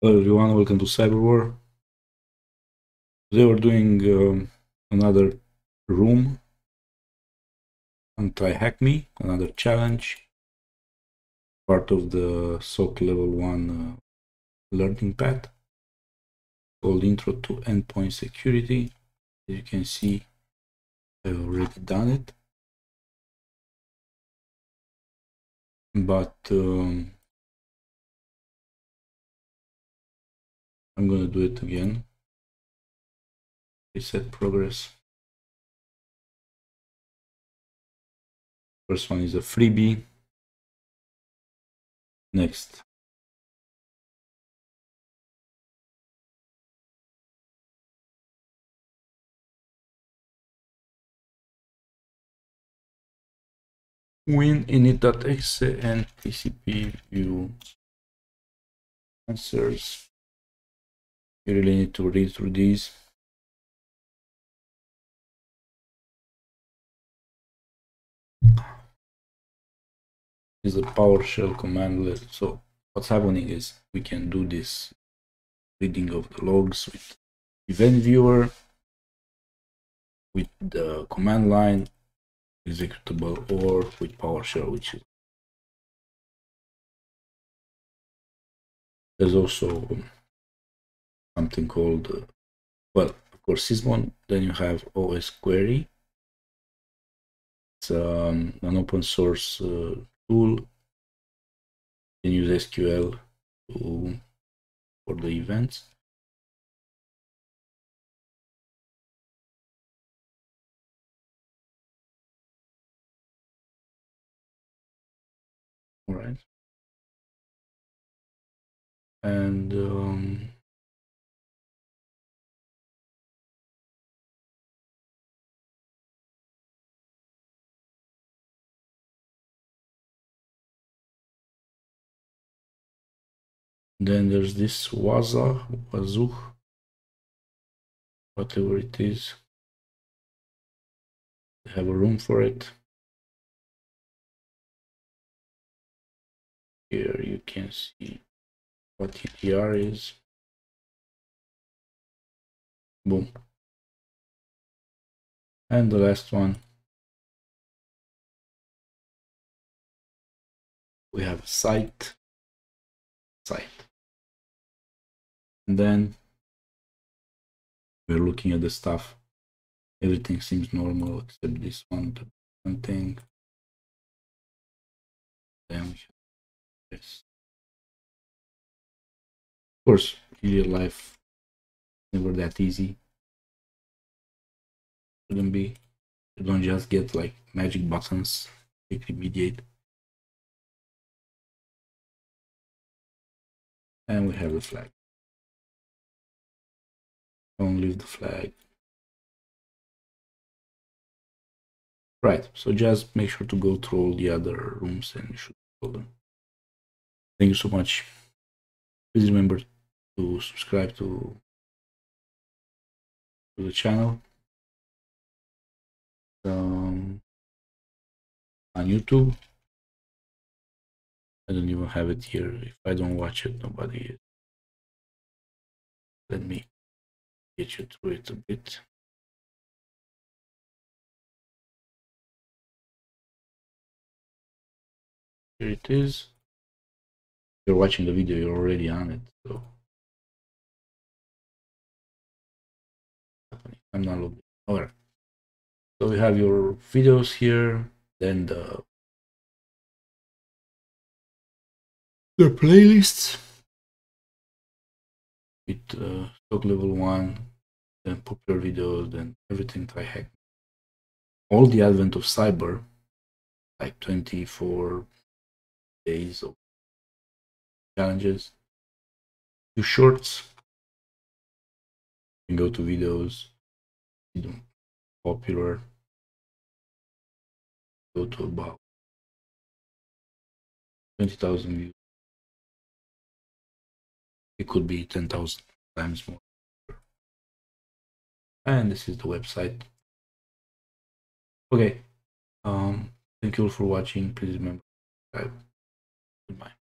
Hello everyone, welcome to Cyberwar. Today we're doing um, another room and TryHackMe, another challenge, part of the SOC level 1 uh, learning path called Intro to Endpoint Security. As you can see, I've already done it. But um, I'm going to do it again. Reset progress. First one is a freebie. Next. wininit.exe and TCP view answers you really need to read through these. Is a PowerShell command list. So what's happening is we can do this reading of the logs with event viewer with the command line executable or with PowerShell which is there's also something called, uh, well, of course, Sysmon. Then you have OS Query. It's um, an open source uh, tool. You can use SQL to, for the events. All right. And um, Then there's this Waza, Wazuh, whatever it is. They have a room for it. Here you can see what TTR is. Boom. And the last one. We have a site. Site and then we're looking at the stuff. Everything seems normal except this one one thing. Then this. Of course real life never that easy. Shouldn't be. You don't just get like magic buttons quickly mediate and we have the flag don't leave the flag. Right, so just make sure to go through all the other rooms and you should follow them. Thank you so much. Please remember to subscribe to, to the channel um, on YouTube. I don't even have it here. If I don't watch it, nobody Let me get you through it a bit. Here it is. If you're watching the video, you're already on it, so I'm not looking. Alright. So we have your videos here, then the the playlists with uh, SOC level 1 then popular videos then everything that I hack all the advent of cyber like 24 days of challenges. Do shorts. And go to videos. Popular. Go to about 20,000 views it could be 10,000 times more. And this is the website. Okay. Um, thank you all for watching. Please remember. Goodbye.